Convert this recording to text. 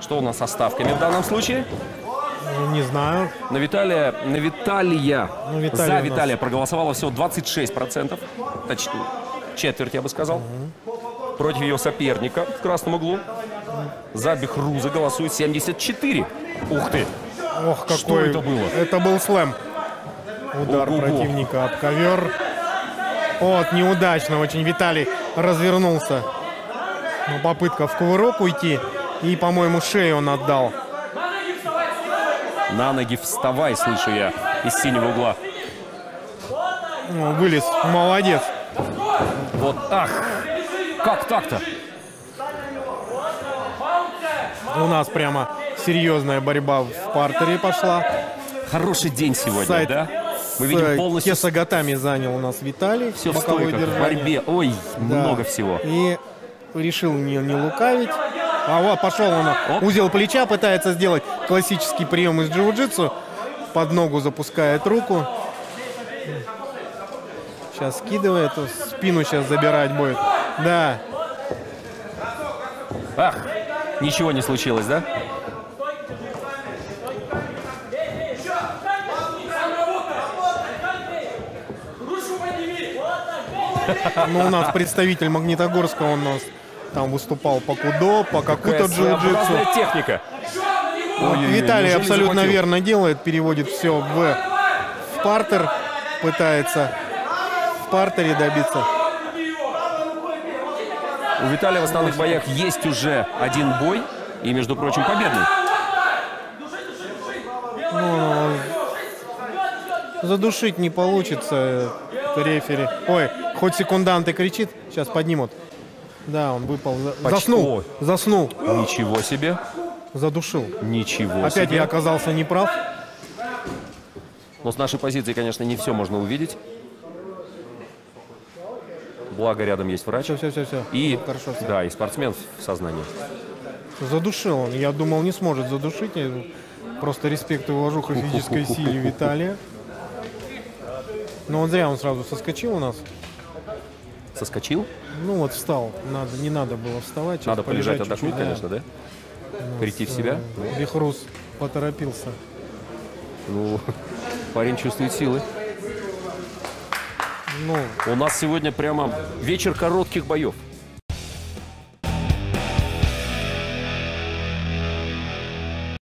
Что у нас со ставками в данном случае? Ну, не знаю. На Виталия, на Виталия, Ну, Виталий за нас- Виталия проголосовало всего 26%, точнее, четверть, я бы сказал. Против ее соперника в красном углу. За Бехруза голосует 74. Ух ты! Ох, какой... Что это было? Это был слэм. Удар Ого-го. противника об ковер. Вот, неудачно очень Виталий развернулся. Ну, попытка в кувырок уйти. И, по-моему, шею он отдал. На ноги вставай, слышу я из синего угла. Ну, вылез. Молодец. Вот, ах! Как так-то? У нас прямо серьезная борьба в партере пошла. Хороший день сегодня, Сайт да? Мы видим э, полностью Кесагатами занял у нас Виталий. все в стойках, в держание. борьбе. Ой, Да. много всего. И решил не, не лукавить. А вот пошел он. Оп. Узел плеча пытается сделать классический прием из джиу-джитсу. Под ногу запускает руку. Сейчас скидывает, спину сейчас забирать будет. Да, Ах, ничего не случилось, да? ну у нас представитель Магнитогорска, он у нас там выступал по кудо, по какую-то джиу-джитсу. Техника. Ой-ой-ой, Виталий абсолютно верно делает, переводит все в, в партер, пытается в партере добиться. У Виталия в основных боях есть уже один бой, и, между прочим, победный. Задушить не получится э, рефери. Ой, хоть секунданты кричит, сейчас поднимут. Да, он выпал. за- Поч- Заснул. Заснул. Ничего себе, Задушил. ничего Опять себе. я оказался неправ. Но с нашей позиции, конечно, не все можно увидеть. Благо, рядом есть врач. Все, все, все, все. И, Хорошо. всё. да, и спортсмен в сознании. Задушил он. Я думал, не сможет задушить. Я просто респект и уважуха физической силе Виталия. Но он зря он сразу соскочил у нас. Соскочил. Ну вот встал. Надо, не надо было вставать. Надо полежать, чуть-чуть, отдохнуть, да. конечно, да? Прийти в себя. Э, Бехрус поторопился. Ну, парень чувствует силы. Ну, У нас сегодня прямо вечер коротких боев.